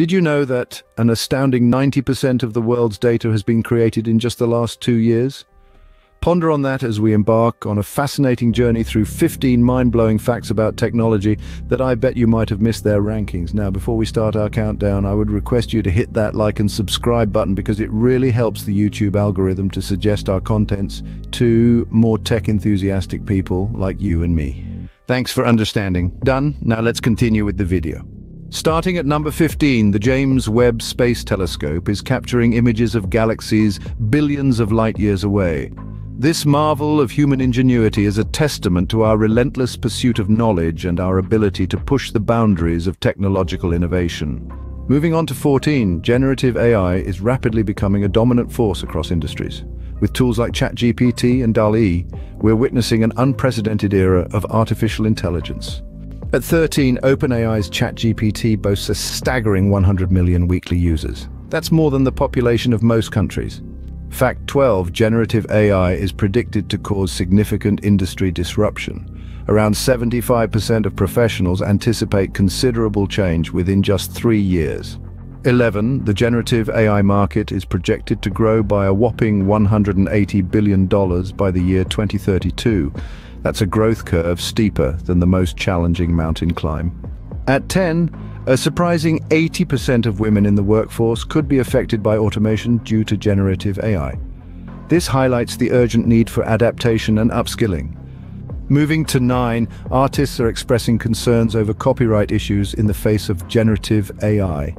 Did you know that an astounding 90% of the world's data has been created in just the last two years? Ponder on that as we embark on a fascinating journey through 15 mind-blowing facts about technology that I bet you might have missed their rankings. Now, before we start our countdown, I would request you to hit that like and subscribe button because it really helps the YouTube algorithm to suggest our contents to more tech-enthusiastic people like you and me. Thanks for understanding. Done? Now let's continue with the video. Starting at number 15, the James Webb Space Telescope is capturing images of galaxies billions of light years away. This marvel of human ingenuity is a testament to our relentless pursuit of knowledge and our ability to push the boundaries of technological innovation. Moving on to 14, generative AI is rapidly becoming a dominant force across industries. With tools like ChatGPT and DALL-E, we're witnessing an unprecedented era of artificial intelligence. At 13, OpenAI's ChatGPT boasts a staggering 100 million weekly users. That's more than the population of most countries. Fact 12, generative AI is predicted to cause significant industry disruption. Around 75% of professionals anticipate considerable change within just three years. 11. The generative AI market is projected to grow by a whopping $180 billion by the year 2032. That's a growth curve steeper than the most challenging mountain climb. At 10, a surprising 80% of women in the workforce could be affected by automation due to generative AI. This highlights the urgent need for adaptation and upskilling. Moving to 9, artists are expressing concerns over copyright issues in the face of generative AI.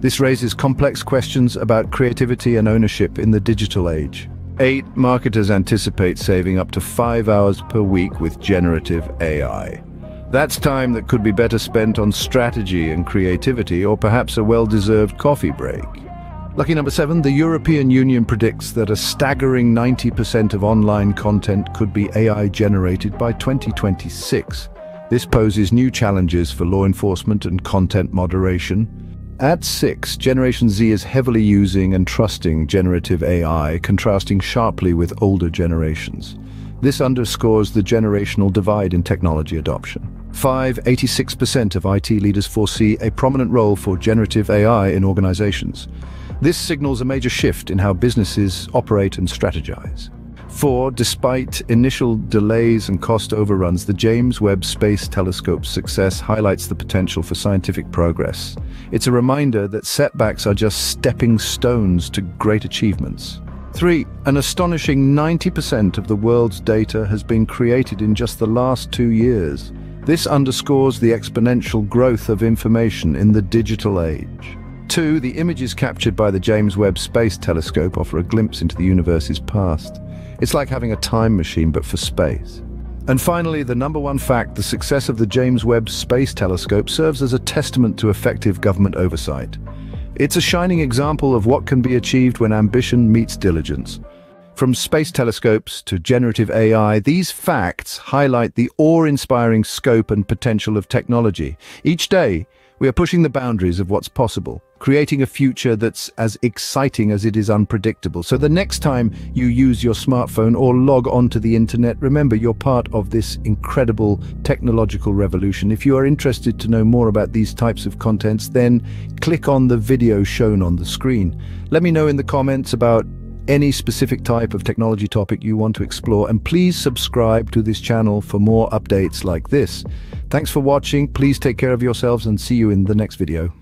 This raises complex questions about creativity and ownership in the digital age. 8. Marketers anticipate saving up to 5 hours per week with generative AI. That's time that could be better spent on strategy and creativity or perhaps a well-deserved coffee break. Lucky number seven, the European Union predicts that a staggering 90% of online content could be AI generated by 2026. This poses new challenges for law enforcement and content moderation. At six, Generation Z is heavily using and trusting generative AI, contrasting sharply with older generations. This underscores the generational divide in technology adoption. 5. 86% of IT leaders foresee a prominent role for generative AI in organizations. This signals a major shift in how businesses operate and strategize. 4. Despite initial delays and cost overruns, the James Webb Space Telescope's success highlights the potential for scientific progress. It's a reminder that setbacks are just stepping stones to great achievements. 3. An astonishing 90% of the world's data has been created in just the last two years. This underscores the exponential growth of information in the digital age. Two, the images captured by the James Webb Space Telescope offer a glimpse into the universe's past. It's like having a time machine, but for space. And finally, the number one fact, the success of the James Webb Space Telescope serves as a testament to effective government oversight. It's a shining example of what can be achieved when ambition meets diligence. From space telescopes to generative AI, these facts highlight the awe-inspiring scope and potential of technology. Each day, we are pushing the boundaries of what's possible, creating a future that's as exciting as it is unpredictable. So the next time you use your smartphone or log onto the internet, remember you're part of this incredible technological revolution. If you are interested to know more about these types of contents, then click on the video shown on the screen. Let me know in the comments about any specific type of technology topic you want to explore and please subscribe to this channel for more updates like this. Thanks for watching, please take care of yourselves and see you in the next video.